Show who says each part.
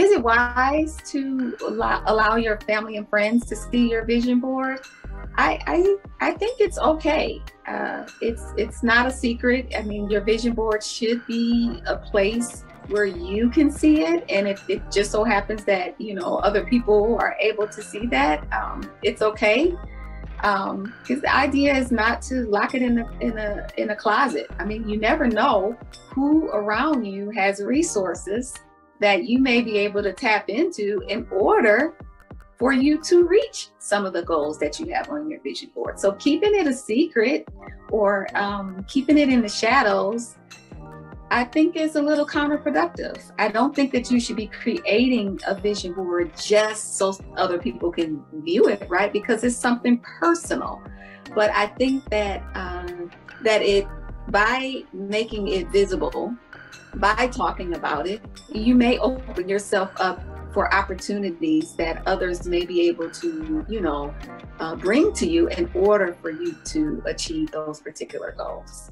Speaker 1: is it wise to allow, allow your family and friends to see your vision board? I I, I think it's okay. Uh, it's it's not a secret. I mean, your vision board should be a place where you can see it, and if it just so happens that you know other people are able to see that, um, it's okay. Because um, the idea is not to lock it in a in a in a closet. I mean, you never know who around you has resources that you may be able to tap into in order for you to reach some of the goals that you have on your vision board. So keeping it a secret or um, keeping it in the shadows, I think is a little counterproductive. I don't think that you should be creating a vision board just so other people can view it, right? Because it's something personal. But I think that um, that it by making it visible by talking about it, you may open yourself up for opportunities that others may be able to, you know, uh, bring to you in order for you to achieve those particular goals.